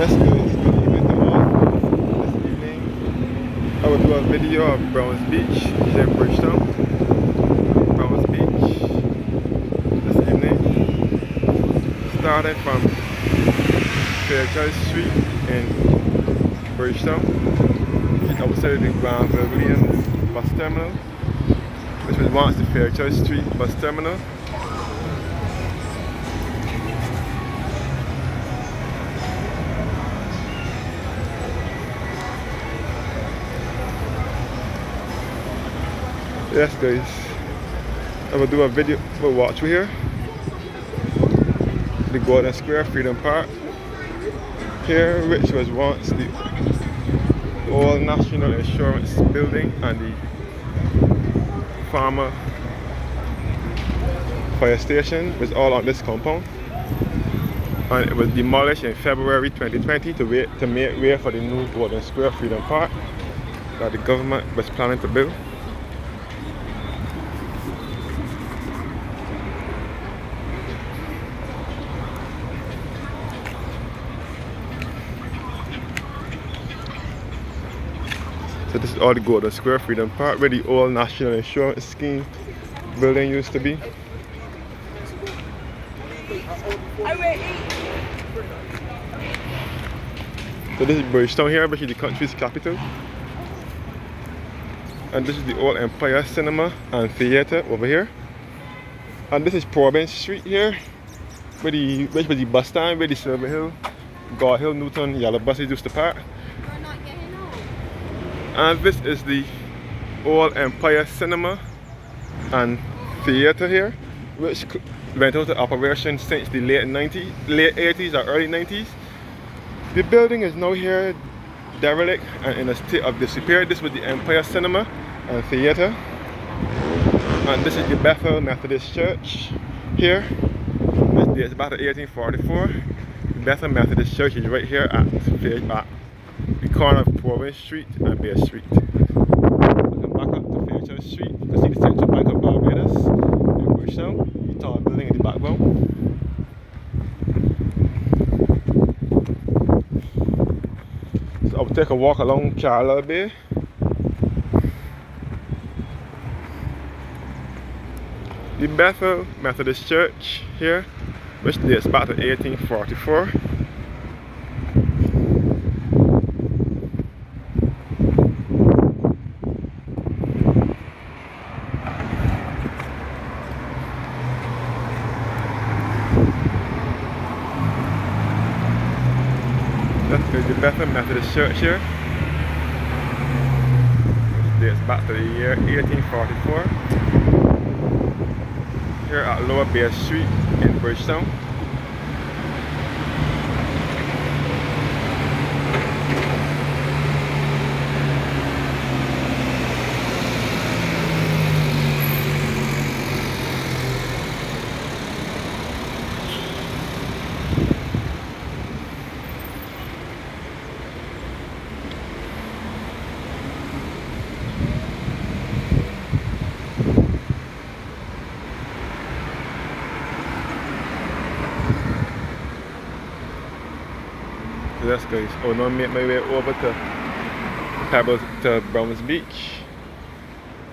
That's good. Good evening to. This evening, I will do a video of Browns Beach in Bridgetown. Browns Beach. This evening, starting from Fairchild Street in Bridgetown, outside the Granville Williams bus terminal, which was once the Fairchild Street bus terminal. Yes guys, I will do a video, we'll watch here. The Golden Square Freedom Park. Here which was once the old National Insurance building and the farmer fire station was all on this compound and it was demolished in February 2020 to, wait, to make way for the new Golden Square Freedom Park that the government was planning to build. So this is all the Golden Square Freedom Park where the old National Insurance Scheme building used to be. So this is Bridgetown here, which is the country's capital. And this is the old Empire Cinema and Theatre over here. And this is Providence Street here, where the, which was the bus stand, where the Silver Hill, God Hill, Newton, yellow buses used to park and this is the old Empire Cinema and Theatre here which went out of operation since the late 90s, late 80s or early 90s. The building is now here derelict and in a state of disrepair. This was the Empire Cinema and Theatre and this is the Bethel Methodist Church here. It's about 1844. The Bethel Methodist Church is right here at, at the corner of Providence Street and Bay Street. Looking back up to Fairchild Street, you can see the Central Bank of Barbados in Bridgetown, the tall building in the background. So I'll take a walk along Carlisle Bay. The Bethel Methodist Church here, which dates back to 1844. The Methodist Church here. Dates back to the year 1844. Here at Lower Bay Street in Bridgetown. That's guys. Oh no, way over to Pebbles to Browns Beach.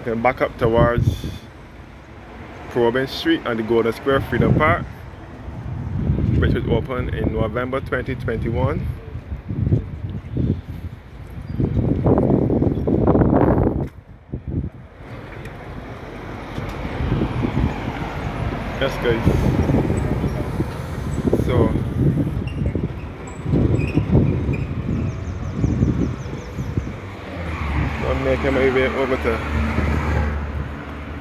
Then back up towards Providence Street and the Golden Square Freedom Park, which was opened in November 2021. Yes guys. So I'm over to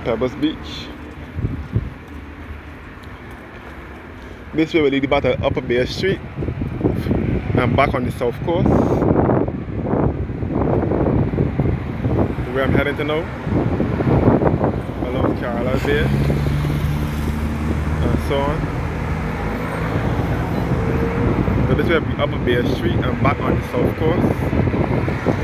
Pebbles Beach. This way will lead back to Upper Bay Street and back on the south coast. Where I'm heading to now. Along Carlisle Bay and so on. So this way will be Upper Bay Street and back on the south coast.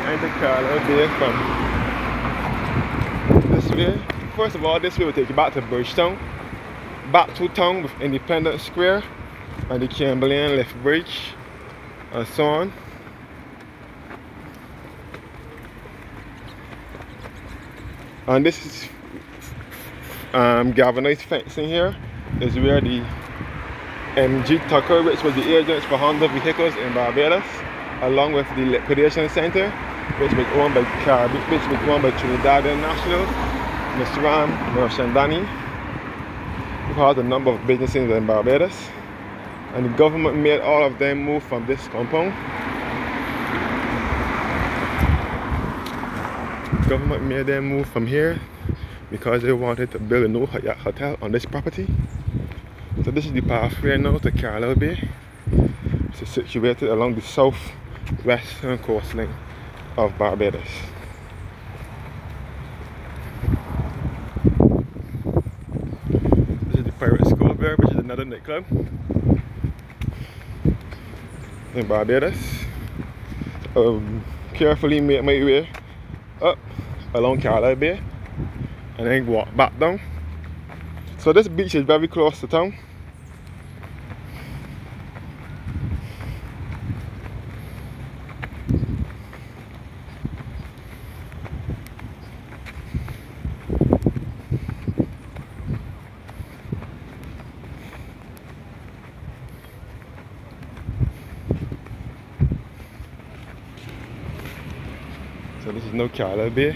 And I'm going to enter Carlisle from this way. First of all, this way will take you back to Bridgetown. Back to town with Independence Square and the Chamberlain Lift Bridge and so on. And this is um, galvanized fencing here is where the MG Tucker, which was the agents for Honda vehicles in Barbados, along with the liquidation center, which was owned by Caribbean, which was owned by Trinidadian nationals, Mr. Ram, Mirchandani, who had a number of businesses in Barbados. And the government made all of them move from this compound. The government made them move from here because they wanted to build a new hotel on this property. So this is the pathway now to Carlisle Bay. It's situated along the southwestern coastline of Barbados. This is the Pirate School there, which is another nightclub in Barbados. Um, carefully make my way up along Carlisle Bay and then walk back down. So this beach is very close to town. This is no Carlisle Bay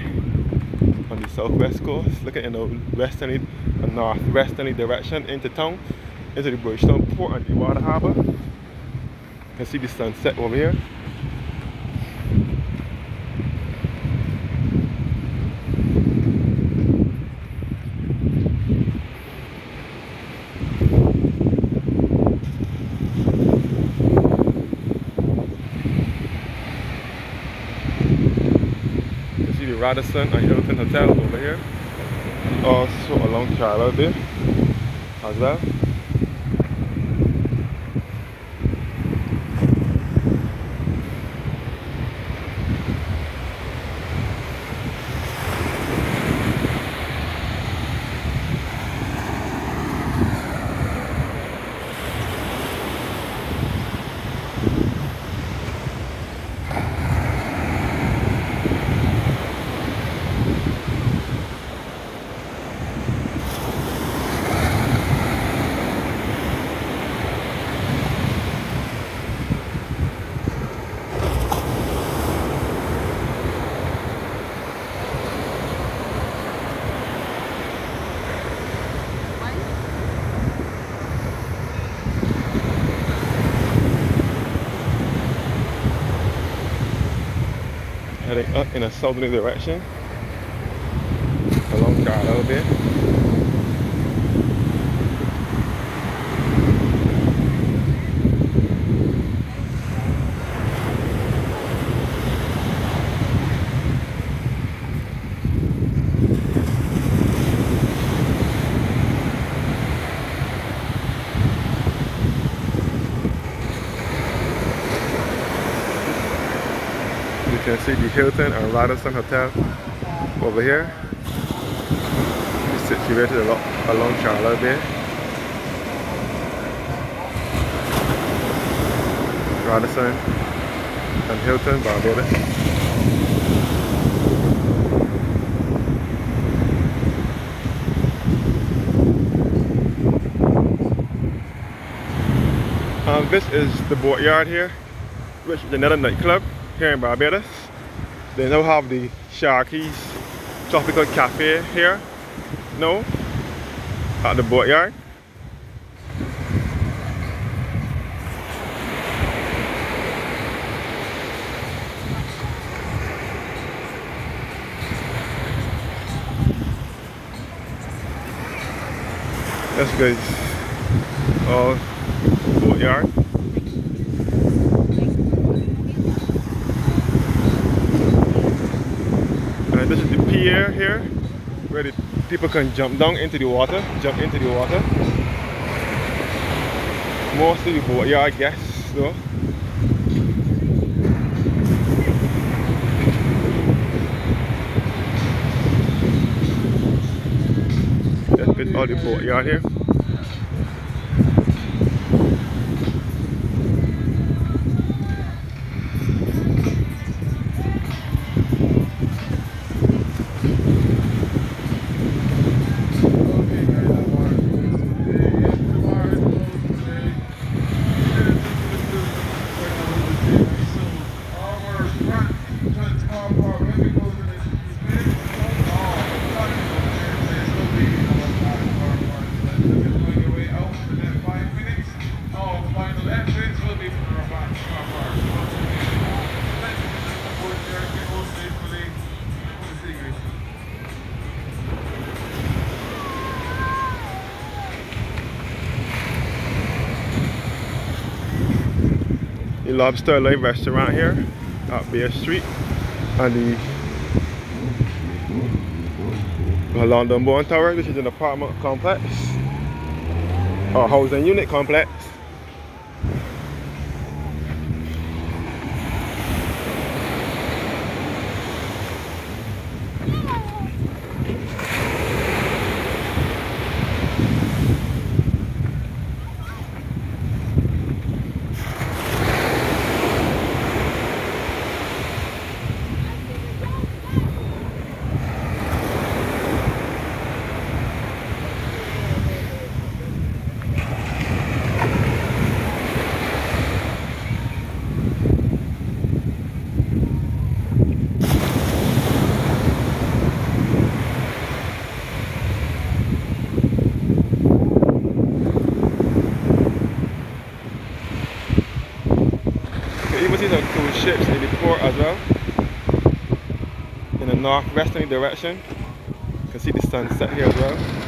on the southwest coast, looking in the westerly uh, and northwesterly direction into town, into the Bridgetown Port and the water harbour. You can see the sunset over here. Radisson and Hilton Hotel over here. Also along Bay as well. Heading up in a southerly direction along Carlisle Bay. You can see the Hilton and Radisson Hotel over here. It's situated along, Carlisle Bay. Radisson and Hilton, Barbados. Um, this is the boatyard here, which is another nightclub here in Barbados. They now have the Sharky's Tropical Cafe here. No, at the boatyard. That's good. All boatyard. And this is the here where the people can jump down into the water, jump into the water. Mostly the boatyard guests though. all the boatyard here. Lobster Live restaurant here at Bay Street and the along Dunboyne Tower. This is an apartment complex or housing unit complex. As well. In a northwesterly direction. You can see the sunset here as well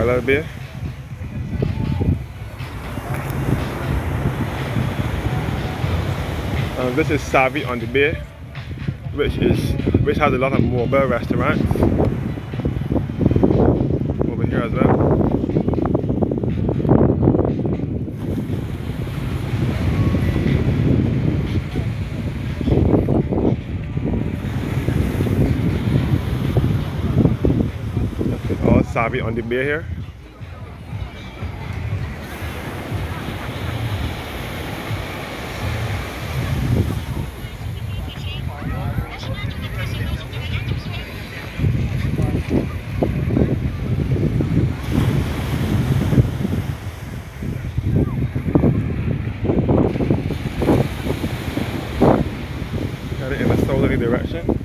a little bit. Um, this is Savvy on the Bay, which is which has a lot of mobile restaurants over here as well. Savvy on the bay here. Headed in a southerly direction.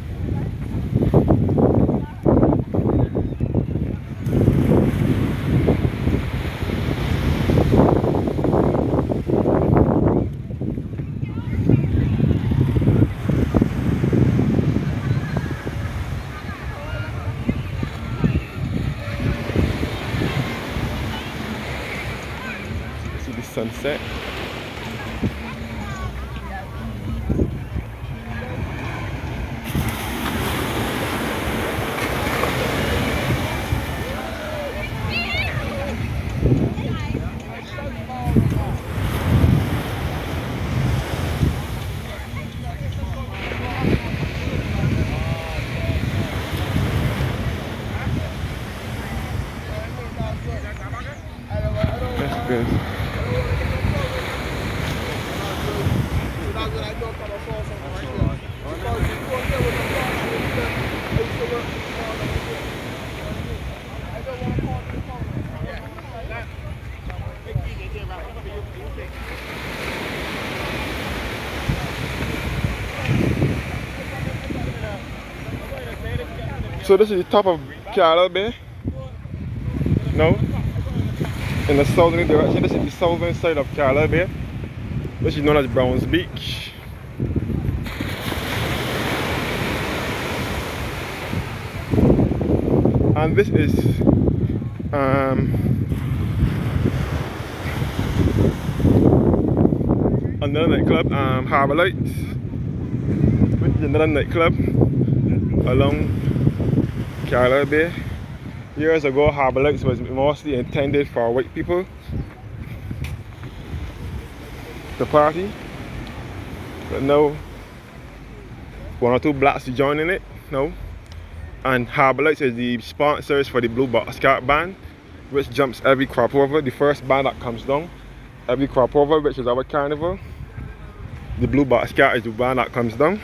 Sunset. That's good. So this is the top of Carlisle Bay. No? In the southern direction, this is the southern side of Carlisle Bay. This is known as Browns Beach. And this is um, another nightclub, um, Harbour Lights, which is another nightclub along Bay. Years ago, Harbour Lights was mostly intended for white people to party. But now, one or two blacks joining it now. And Harbour Lights is the sponsors for the Blue Box Scout band, which jumps every crop over. The first band that comes down, every crop over, which is our carnival. The Blue Scout is the band that comes down.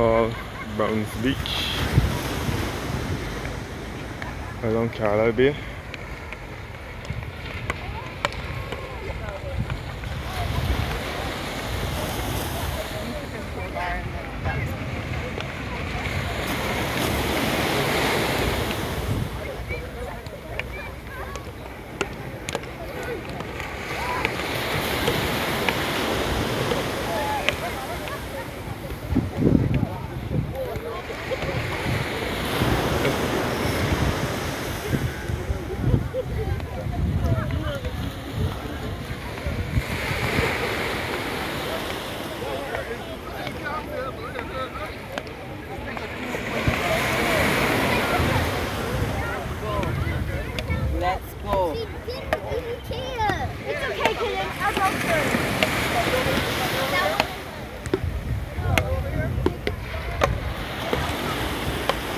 all Browns Beach along Carlisle Bay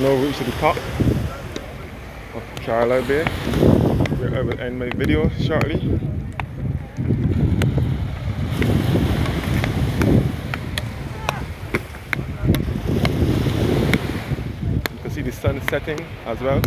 now reach to the top Carlisle Bay where I will end my video shortly. You can see the sun setting as well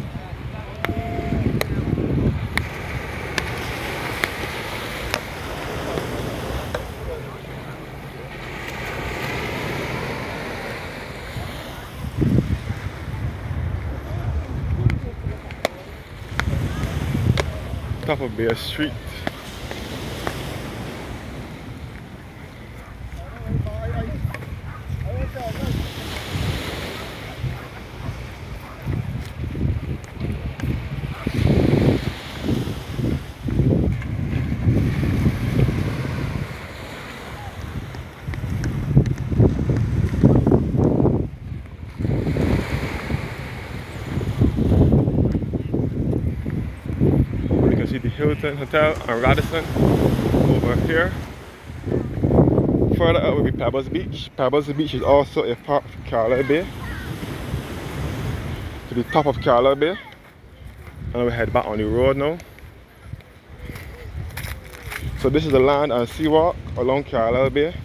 top of Bay Street. Hilton Hotel and Radisson over here. Further up will be Pebbles Beach. Pebbles Beach is also a part of Carlisle Bay. To the top of Carlisle Bay. And we head back on the road now. So this is the land and sea walk along Carlisle Bay.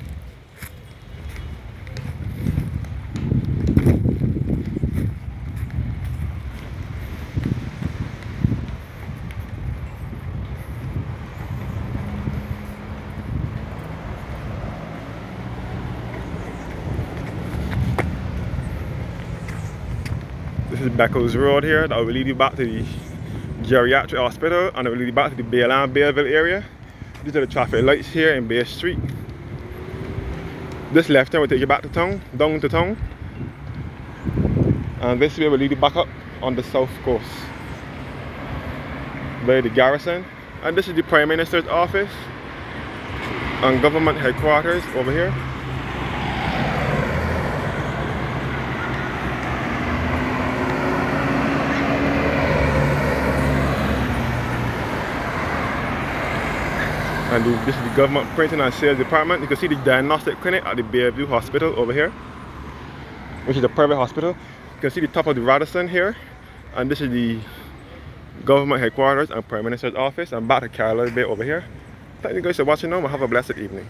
Beckles Road here that will lead you back to the geriatric hospital and it will lead you back to the Bayland Bayville area. These are the traffic lights here in Bay Street. This left turn will take you back to town, down to town. And this way will lead you back up on the south coast. By the garrison. And this is the Prime Minister's office and government headquarters over here. And this is the government printing and sales department. You can see the diagnostic clinic at the Bayview Hospital over here, which is a private hospital. You can see the top of the Radisson here. And this is the government headquarters and Prime Minister's office. I'm back to Carlisle Bay over here. Thank you guys for watching now have a blessed evening.